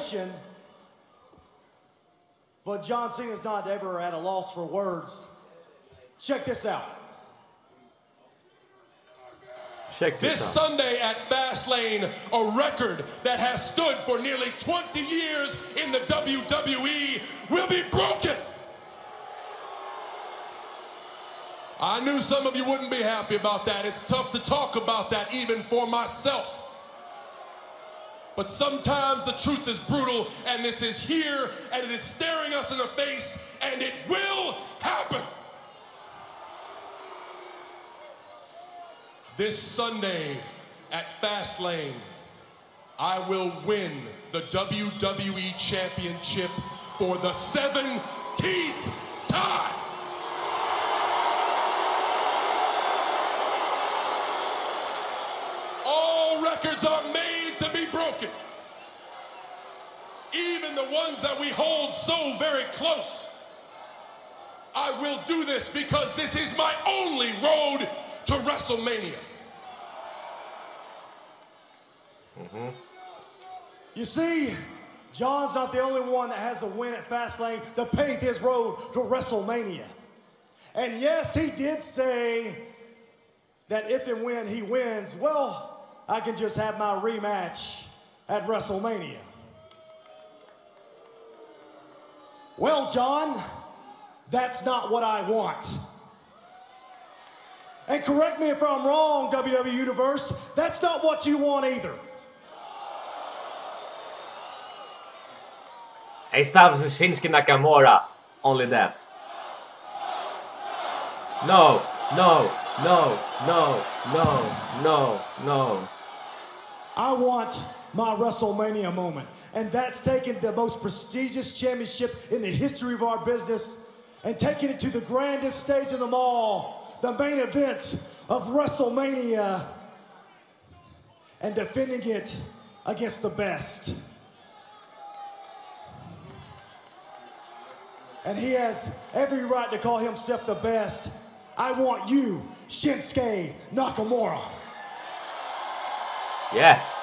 situation, but John Cena's not ever at a loss for words. Check this out. Check This this out. Sunday at Fastlane, a record that has stood for nearly 20 years in the WWE will be broken. I knew some of you wouldn't be happy about that. It's tough to talk about that even for myself. But sometimes the truth is brutal, and this is here, and it is staring us in the face, and it will happen. This Sunday at Fastlane, I will win the WWE Championship for the 17th time. All records are made to be broken. Even the ones that we hold so very close. I will do this because this is my only road to WrestleMania. Mm-hmm. You see, John's not the only one that has a win at Fastlane to pave his road to WrestleMania. And yes, he did say that if and when he wins, well, I can just have my rematch at WrestleMania. Well, John, that's not what I want. And correct me if I'm wrong, WWE Universe, that's not what you want either. Styles and Shinsuke Nakamura. Only that. No, no, no, no, no, no, no. I want my WrestleMania moment. And that's taking the most prestigious championship in the history of our business and taking it to the grandest stage of them all, the main event of WrestleMania, and defending it against the best. And he has every right to call himself the best. I want you, Shinsuke Nakamura. Yes.